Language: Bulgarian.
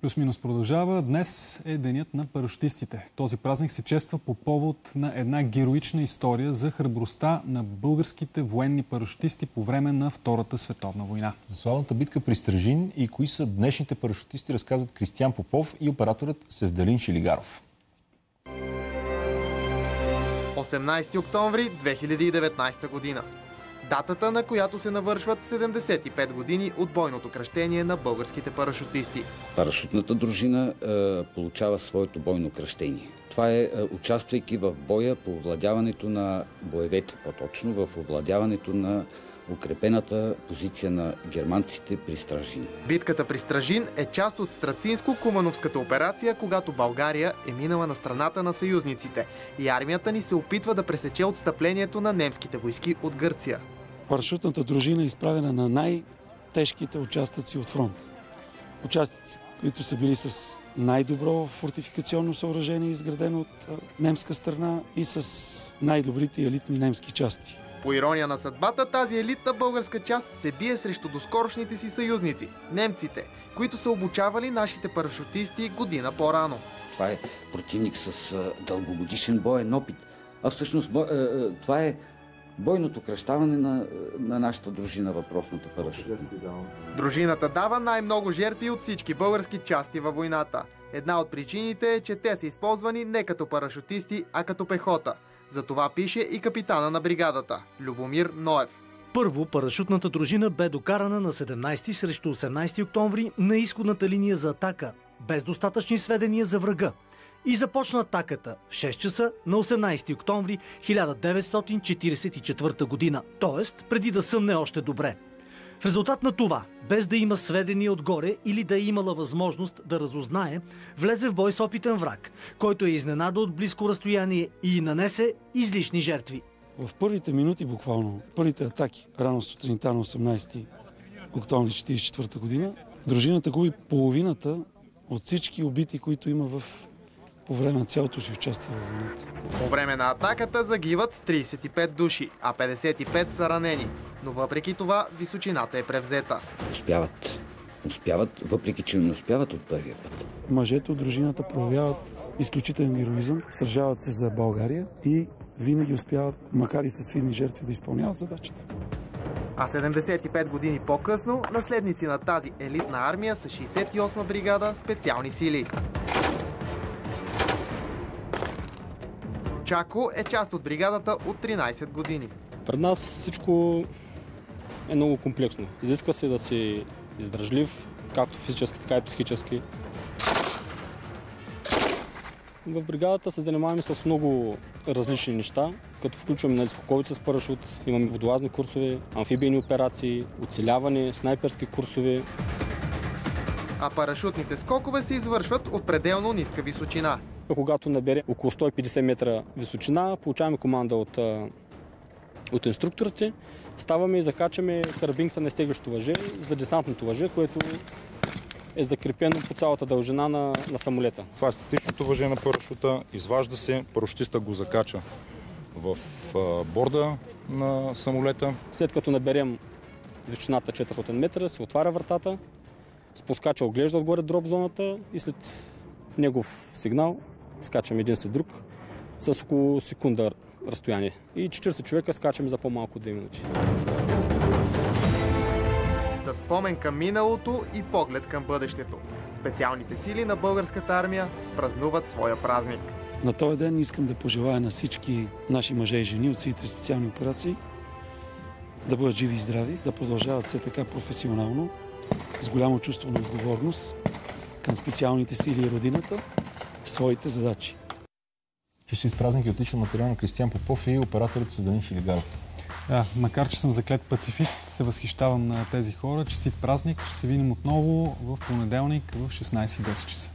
Плюс-минус продължава. Днес е денят на парашутистите. Този празник се чества по повод на една героична история за храбростта на българските военни парашутисти по време на Втората световна война. За славната битка при Стражин и кои са днешните парашутисти, разказват Кристиян Попов и операторът Севдалин Шилигаров. 18 октомври 2019 година датата на която се навършват 75 години от бойното кръщение на българските парашутисти. Парашутната дружина е, получава своето бойно кръщение. Това е, е участвайки в боя по овладяването на боевете, по-точно в овладяването на укрепената позиция на германците при Стражин. Битката при Стражин е част от Страцинско-Кумановската операция, когато България е минала на страната на съюзниците и армията ни се опитва да пресече отстъплението на немските войски от Гърция парашутната дружина е изправена на най-тежките участъци от фронта. Участъци, които са били с най-добро фортификационно съоръжение, изградено от немска страна и с най-добрите елитни немски части. По ирония на съдбата, тази елитна българска част се бие срещу доскорошните си съюзници – немците, които са обучавали нашите парашутисти година по-рано. Това е противник с дългогодишен боен опит. А всъщност това е бойното кръщаване на, на нашата дружина, въпросната парашутна. Дружината дава най-много жертви от всички български части във войната. Една от причините е, че те са използвани не като парашутисти, а като пехота. За това пише и капитана на бригадата – Любомир Ноев. Първо, парашутната дружина бе докарана на 17 срещу 18 октомври на изходната линия за атака, без достатъчни сведения за врага и започна атаката в 6 часа на 18 октомври 1944 година, т.е. преди да съмне още добре. В резултат на това, без да има сведения отгоре или да е имала възможност да разузнае, влезе в бой с опитен враг, който е изненада от близко разстояние и нанесе излишни жертви. В първите минути буквално, първите атаки, рано сутринта на 18 октомври 1944 година, дружината губи половината от всички убити, които има в по време на цялото си участие в войната. По време на атаката загиват 35 души, а 55 са ранени. Но въпреки това височината е превзета. Успяват. Успяват, въпреки че не успяват от първия път. Мъжете от дружината проявяват изключителен героизъм, сържават се за България и винаги успяват, макар и с видни жертви, да изпълняват задачите. А 75 години по-късно, наследници на тази елитна армия са 68 бригада специални сили. Чако е част от бригадата от 13 години. Пред нас всичко е много комплексно. Изисква се да си издръжлив, както физически, така и психически. В бригадата се занимаваме с много различни неща, като включваме нали, скоковица с парашут, имаме водолазни курсове, амфибийни операции, оцеляване, снайперски курсове. А парашутните скокове се извършват от пределно ниска височина. Когато набере около 150 метра височина, получаваме команда от, от инструкторите, ставаме и закачаме карабинката на стегащо въже за десантното въже, което е закрепено по цялата дължина на, на самолета. Това е статичното въже на парашута, изважда се, парашутиста го закача в а, борда на самолета. След като наберем височината 400 метра, се отваря вратата, спускача оглежда отгоре дроп зоната и след негов сигнал скачаме един след друг с около секунда разстояние. И 40 човека скачаме за по-малко 2 минути. За спомен към миналото и поглед към бъдещето. Специалните сили на българската армия празнуват своя празник. На този ден искам да пожелая на всички наши мъже и жени от силите специални операции да бъдат живи и здрави, да продължават все така професионално, с голямо чувство на отговорност към специалните сили и родината своите задачи. Честит празник и отличен материал на Кристиан Попов и операторът Суданин Шилигаров. Да, макар, че съм заклет пацифист, се възхищавам на тези хора. Честит празник. Ще се видим отново в понеделник в 16.10 часа.